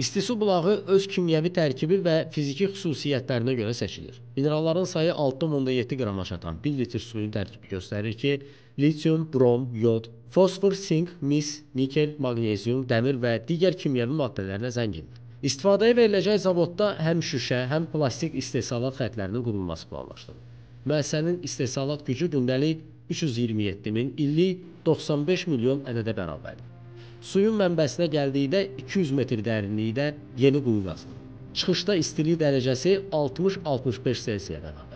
İstisu bulağı öz kimyəvi tərkibi və fiziki xüsusiyyətlərinə görə seçilir. Mineralların sayı 6.7 qrama çatan 1 litr suyun tərkibi göstərir ki, litium, brom, yod, fosfor, sink, mis, nikel, maqnezium, dəmir və digər kimyəvi maddələrlə zəngindir. İstifadəyə veriləcək zavodda həm şüşə, həm plastik istehsalat xəttlərinin qurulması planlaşdırılır. Müəssisənin istehsalat gücü gündəlik 327 min, illik 95 milyon ədədə bərabərdir. Suyun mənbəsinə gəldikdə 200 metr dərinlikdə yeni quyu qazılıb. Çıxışda istilik dərəcəsi 60-65 selsiyə qədər.